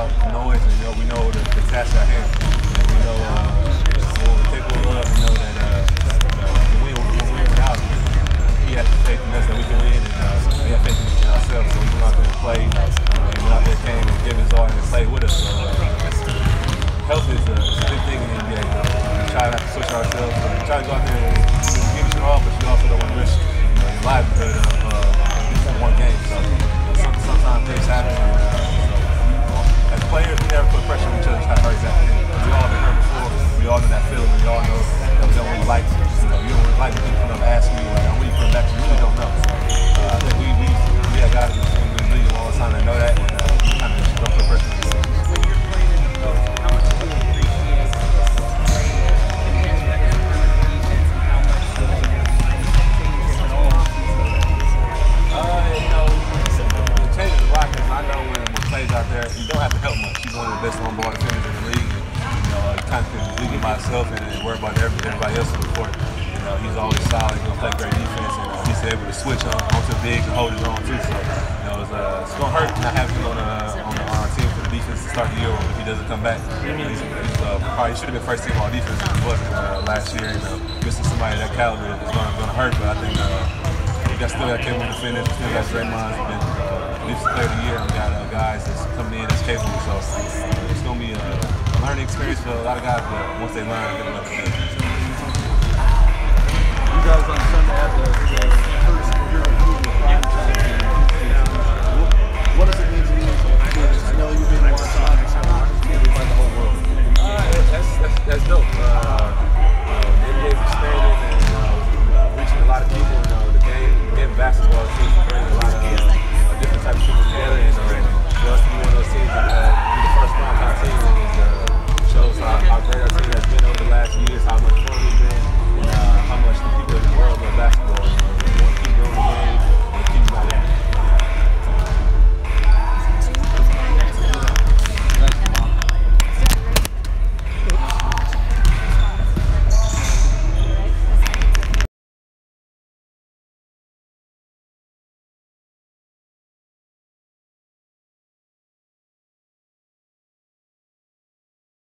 loud noise, and you know, we know the, the task at hand. We know uh, what we're capable of. We know that uh, when, we, he has the faith in us that we can win. And, uh, himself and, and worry about everybody else on the court. You know, he's always solid. He's gonna play great defense, and uh, he's able to switch on onto big and hold his own too. So, you know, it's, uh, it's gonna hurt not having him on the on the on team for the defense to start the year if he doesn't come back. You he's, he's uh, probably should have been first team all defense if he wasn't uh, last year. and know, missing somebody that caliber is gonna, hurt, but I think. Uh, got still got Kevin to finish, still got Draymond, been uh, at least player of the year, We got uh, guys that's coming in that's capable. So it's gonna be uh, learning experience for a lot of guys, but once they learn, they're to